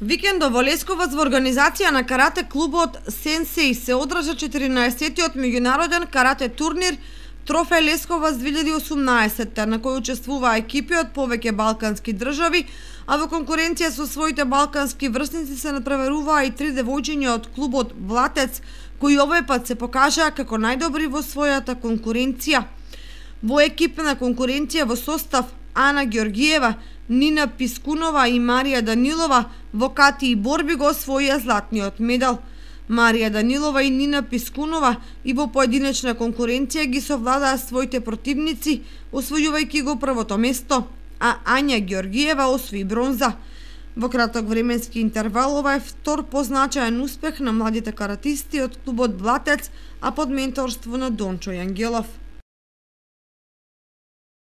Викендо во Лесковац во организација на карате клубот Сенсеј се одржа 14-тиот меѓународен карате турнир Трофеј Лесковац 2018 на кој учествуваа екипи од повеќе балкански држави, а во конкуренција со своите балкански врсници се надпреваруваа и три девојчиња од клубот Влатец, кои овој пат се покажаа како најдобри во својата конкуренција. Во екипна конкуренција во состав Ана Георгиева, Нина Пискунова и Марија Данилова во кати и борби го освоија златниот медал. Марија Данилова и Нина Пискунова и во поединечна конкуренција ги совладаа своите противници, освојувајќи го првото место, а Ања Георгиева освои бронза. Во краток временски интервал ова е втор позначаен успех на младите каратисти од клубот Блатец, а под менторство на Дончо Јангелов.